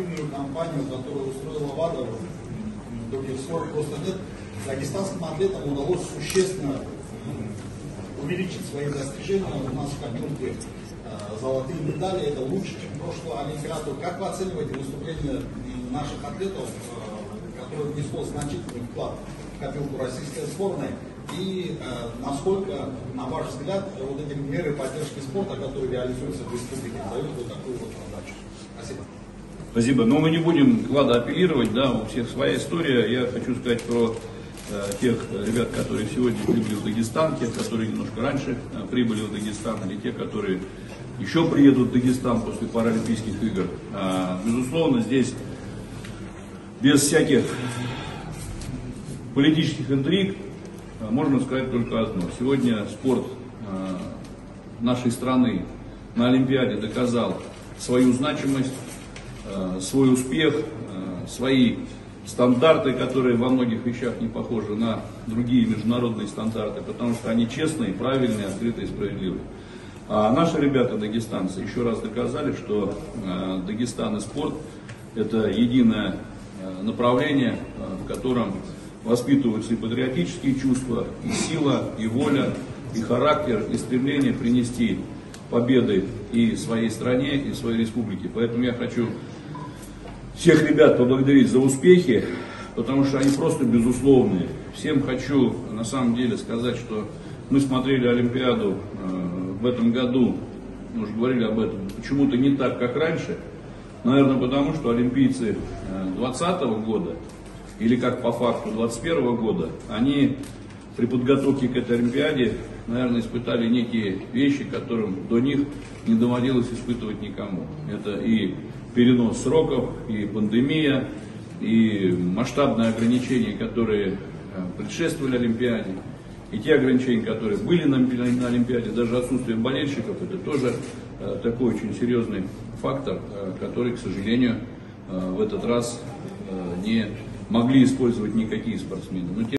спортивную кампанию, которую устроила ВАДА, других слов просто нет. Дагестанским атлетам удалось существенно увеличить свои достижения. У нас в копилке э, золотые медали, это лучше, чем прошлую Олимпиаду. Как вы оцениваете выступление наших атлетов, э, которые внесло значительный вклад в копилку российской сборной? И э, насколько, на ваш взгляд, вот эти меры поддержки спорта, которые реализуются в республике, дают вот такую вот задачу? Спасибо. Спасибо. Но мы не будем Влада апеллировать, да, у всех своя история. Я хочу сказать про э, тех ребят, которые сегодня прибыли в Дагестан, тех, которые немножко раньше э, прибыли в Дагестан, или те, которые еще приедут в Дагестан после Паралимпийских игр. А, безусловно, здесь без всяких политических интриг а, можно сказать только одно. Сегодня спорт а, нашей страны на Олимпиаде доказал свою значимость, свой успех, свои стандарты, которые во многих вещах не похожи на другие международные стандарты, потому что они честные, правильные, открытые справедливые. А наши ребята, дагестанцы, еще раз доказали, что Дагестан и спорт – это единое направление, в котором воспитываются и патриотические чувства, и сила, и воля, и характер, и стремление принести победы и своей стране, и своей республике. Поэтому я хочу всех ребят поблагодарить за успехи, потому что они просто безусловные. Всем хочу на самом деле сказать, что мы смотрели Олимпиаду э, в этом году, мы уже говорили об этом, почему-то не так, как раньше. Наверное, потому что олимпийцы 2020 э, года или как по факту 2021 года, они при подготовке к этой Олимпиаде, наверное, испытали некие вещи, которым до них не доводилось испытывать никому. Это и перенос сроков, и пандемия, и масштабные ограничения, которые э, предшествовали Олимпиаде, и те ограничения, которые были на, Олимпиаде, даже отсутствие болельщиков, это тоже э, такой очень серьезный фактор, э, который, к сожалению, в этот раз не могли использовать никакие спортсмены.